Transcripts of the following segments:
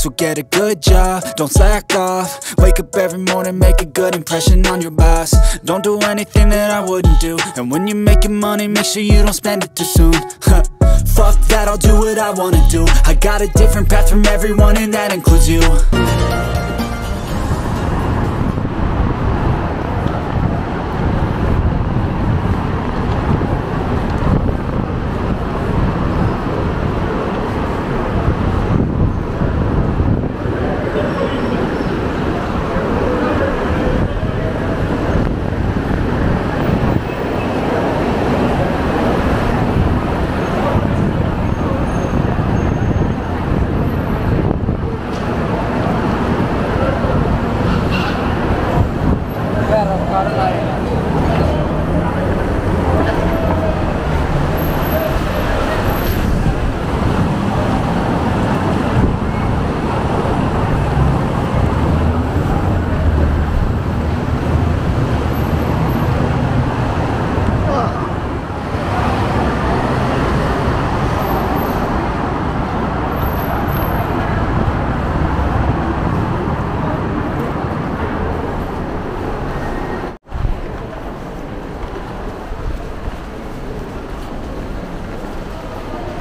So get a good job, don't slack off. Wake up every morning, make a good impression on your boss. Don't do anything that I wouldn't do. And when you're making money, make sure you don't spend it too soon. Fuck that, I'll do what I wanna do. I got a different path from everyone and that includes you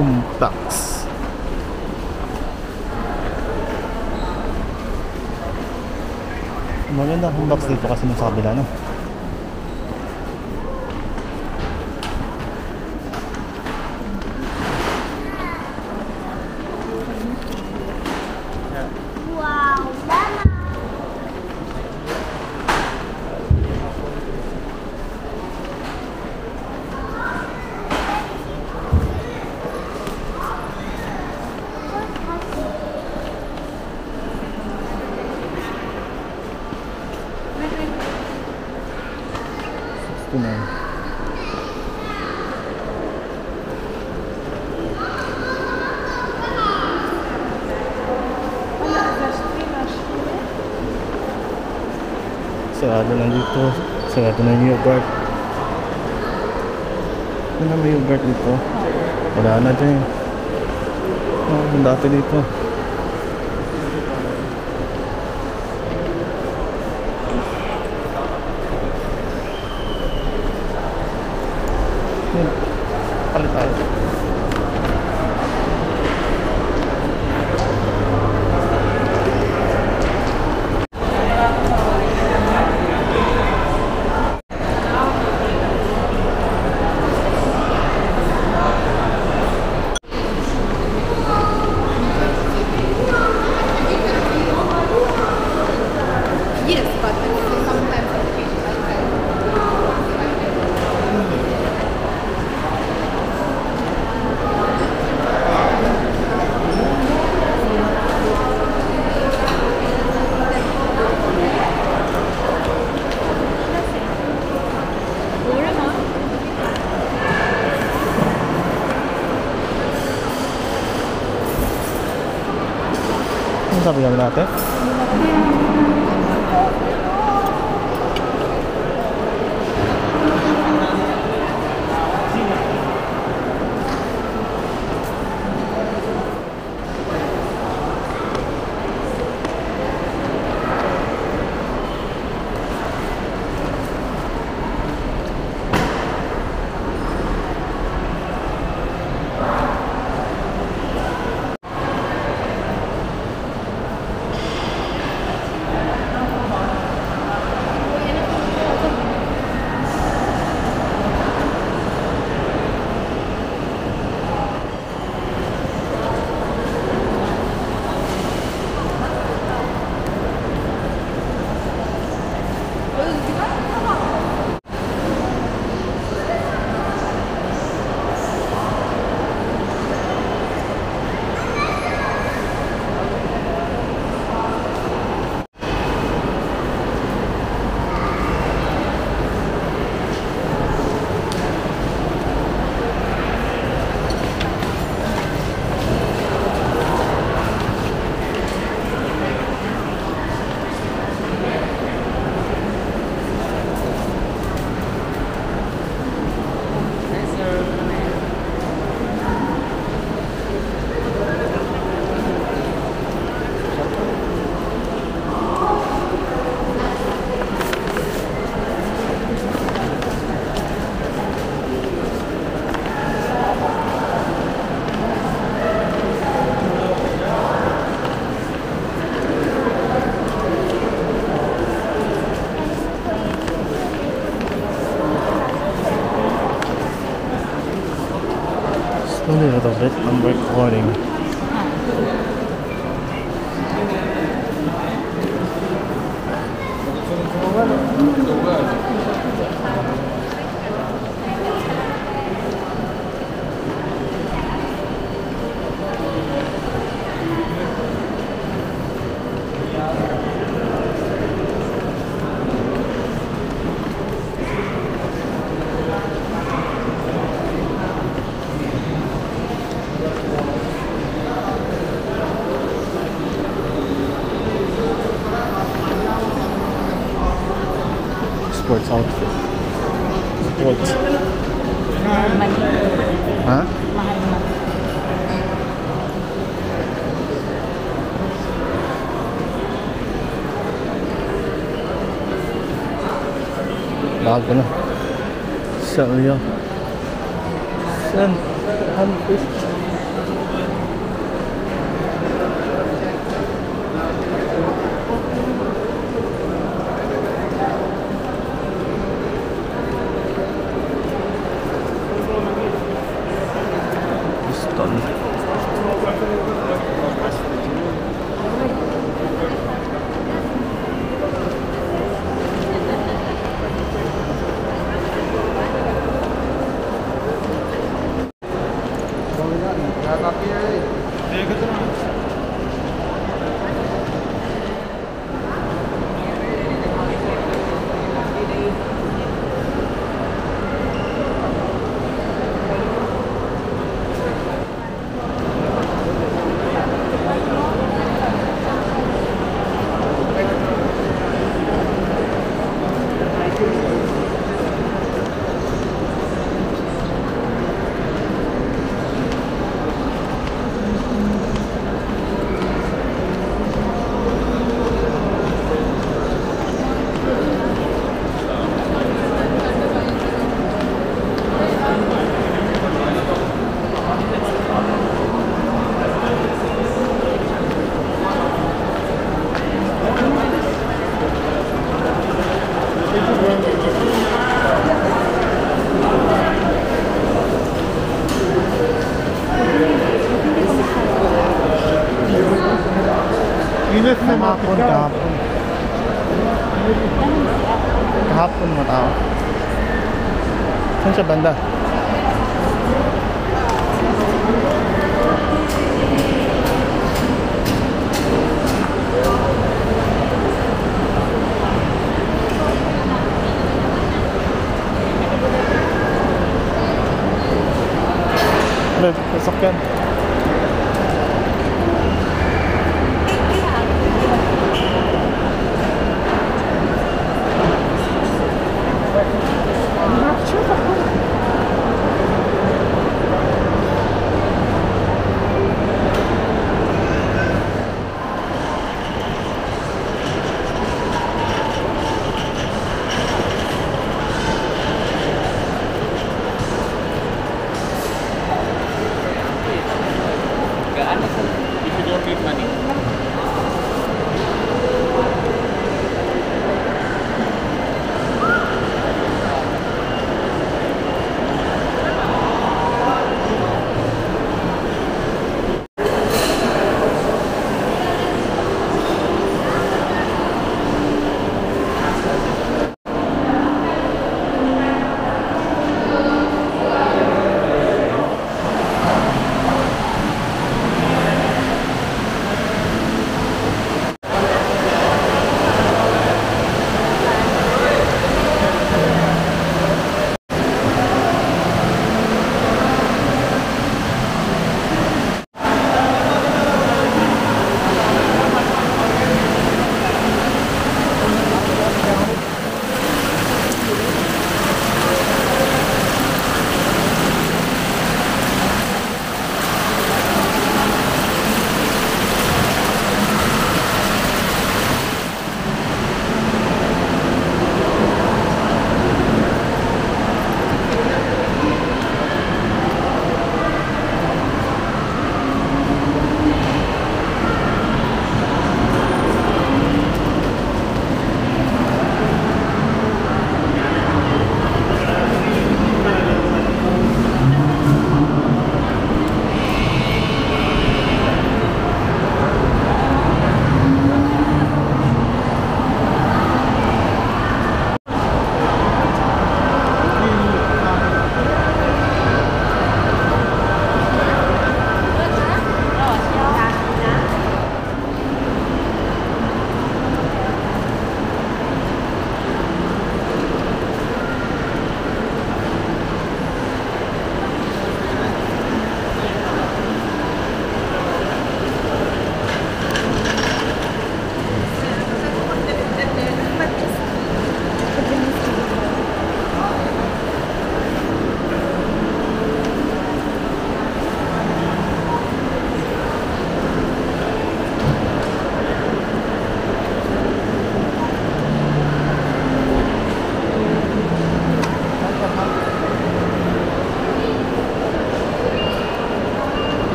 Humbox. Maganda humbox dito kasi nung sa kabila no. Wow, Mama. Ito na yun. Sarado na dito. Sarado na yung yogurt. Ano na may yogurt dito? Wala na dyan. Oh, dati dito. Ano sabi lang I'm recording. backwards outfit. What? Huh? Bago na. So, yun. Saan? Ano? Kahapon, kahapon. Kahapon mo tao. Saan siya banda? Ano, sasakyan.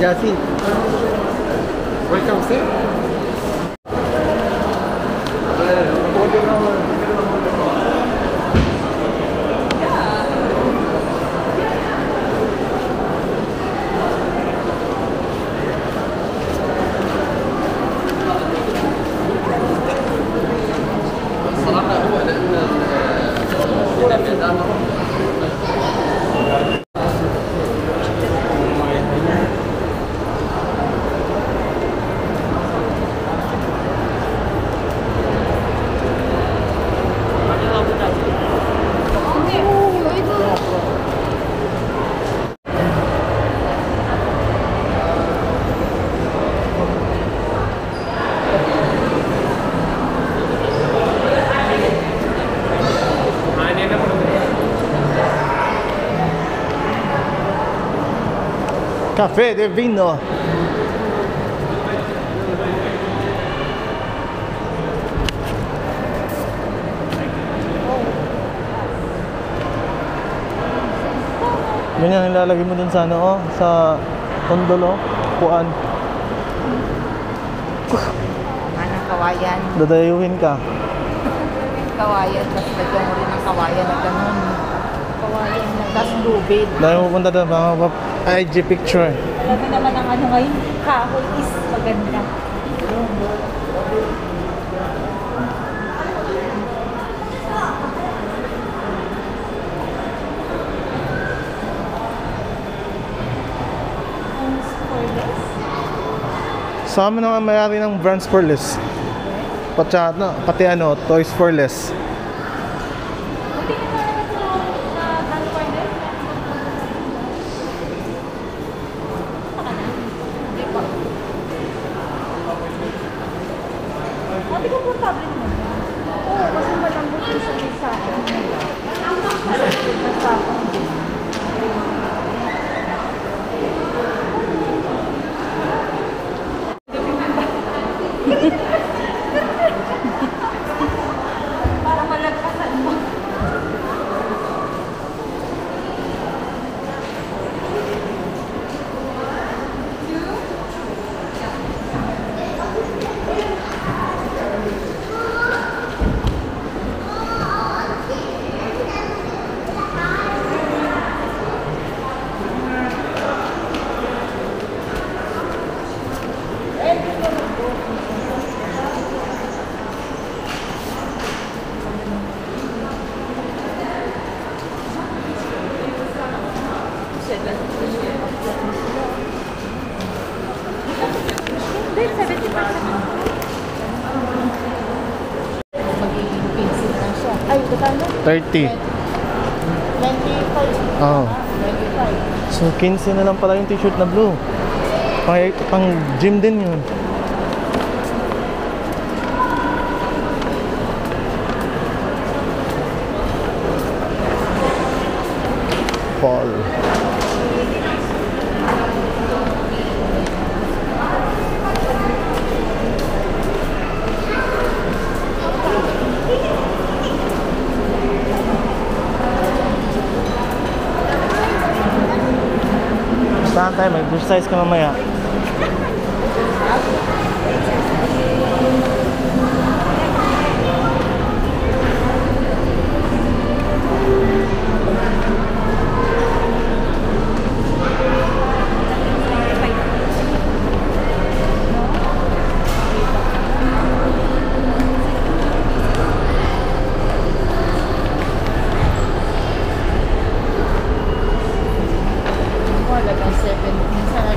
Yasi. Welcome, sir. Café de vino. Yan yung nilalagay mo dun sa ano, oh, sa tondolo, kuan. Anong kawayan? Dadayuhin ka. Kawayan, tapos lagyan mo rin ng kawayan na ganun. Kawayan na, tapos lubid. Dahil pupunta doon, mga IG picture. Alam mo naman ang ano ngayon, kahoy is maganda. Sa amin naman mayari ng Brands for Less. Pati, ano, pati ano, Toys for Less. Sabi ko po tablet mo. Oo, kasi malambot yung sa may sa akin. Basta ako. Para malagpasan mo. Hindi, 70%. Magiging 15 na siya. Ay, kano? 30. 25. Oo. 25. So, 15 na lang pala yung t-shirt na blue. Pang, pang gym din yun. sair com cama amanhã.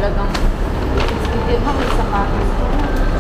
talagang it's good. Diba may sapatos?